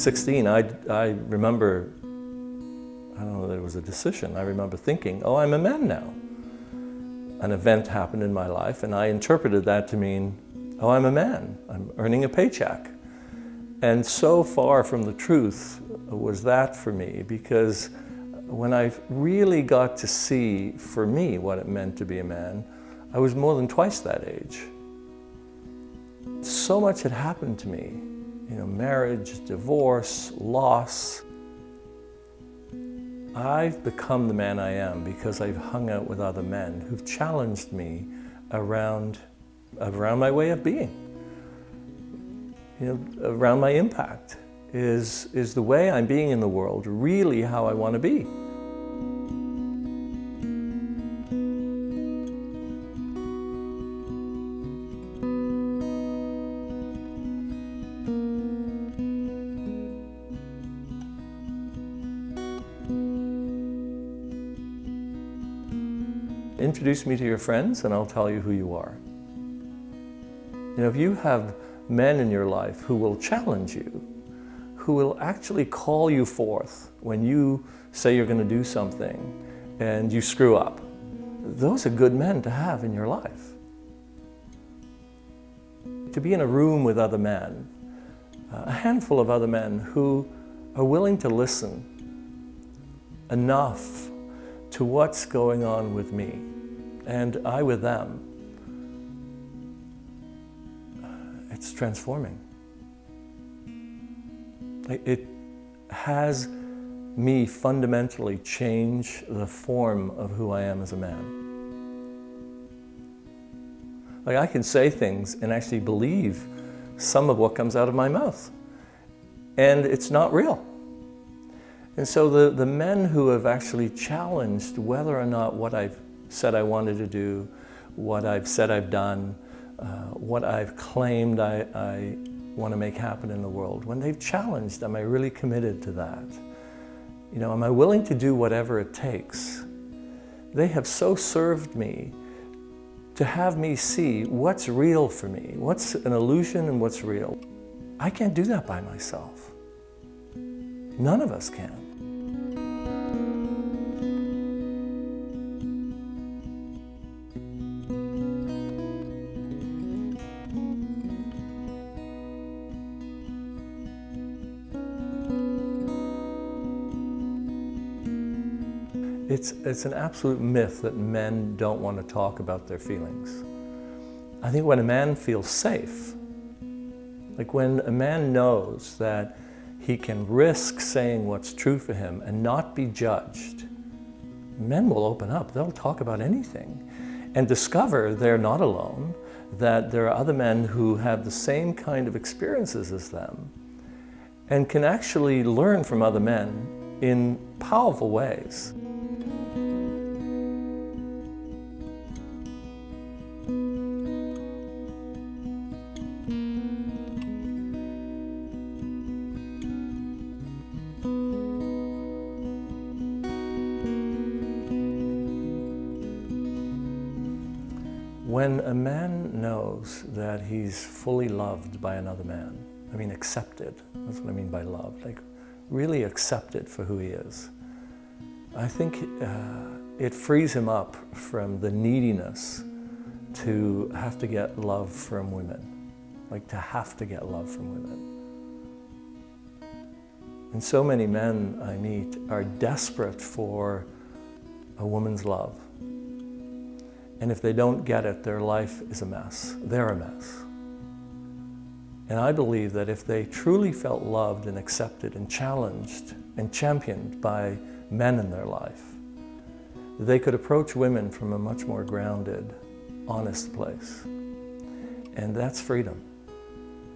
16, I, I remember, I don't know it was a decision, I remember thinking, oh, I'm a man now. An event happened in my life, and I interpreted that to mean, oh, I'm a man, I'm earning a paycheck. And so far from the truth was that for me, because when I really got to see for me what it meant to be a man, I was more than twice that age. So much had happened to me, you know, marriage, divorce, loss. I've become the man I am because I've hung out with other men who've challenged me around, around my way of being, you know, around my impact. Is, is the way I'm being in the world really how I want to be? Introduce me to your friends and I'll tell you who you are. You know, if you have men in your life who will challenge you, who will actually call you forth when you say you're going to do something and you screw up, those are good men to have in your life. To be in a room with other men, a handful of other men who are willing to listen enough to what's going on with me and I with them. It's transforming. It has me fundamentally change the form of who I am as a man. Like I can say things and actually believe some of what comes out of my mouth. And it's not real. And so the, the men who have actually challenged whether or not what I've said I wanted to do, what I've said I've done, uh, what I've claimed I, I want to make happen in the world, when they've challenged, am I really committed to that? You know, am I willing to do whatever it takes? They have so served me to have me see what's real for me, what's an illusion and what's real. I can't do that by myself. None of us can. It's, it's an absolute myth that men don't want to talk about their feelings. I think when a man feels safe, like when a man knows that he can risk saying what's true for him and not be judged, men will open up. They'll talk about anything and discover they're not alone, that there are other men who have the same kind of experiences as them and can actually learn from other men in powerful ways. When a man knows that he's fully loved by another man, I mean accepted, that's what I mean by love, like really accepted for who he is, I think uh, it frees him up from the neediness to have to get love from women, like to have to get love from women. And so many men I meet are desperate for a woman's love. And if they don't get it, their life is a mess. They're a mess. And I believe that if they truly felt loved and accepted and challenged and championed by men in their life, they could approach women from a much more grounded, honest place. And that's freedom.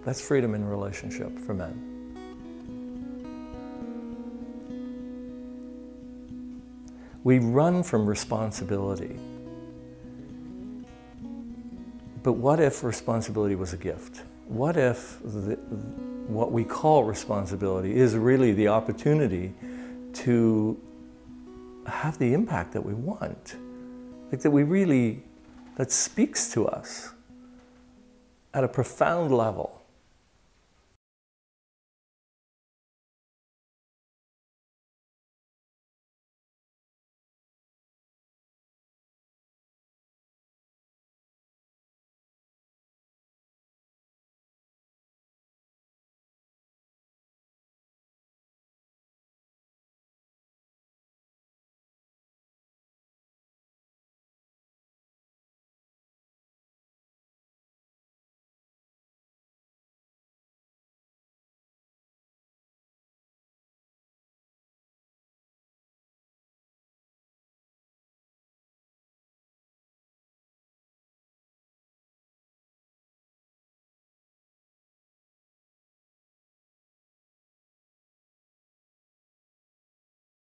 That's freedom in relationship for men. We run from responsibility but what if responsibility was a gift? What if the, what we call responsibility is really the opportunity to have the impact that we want? Like that we really, that speaks to us at a profound level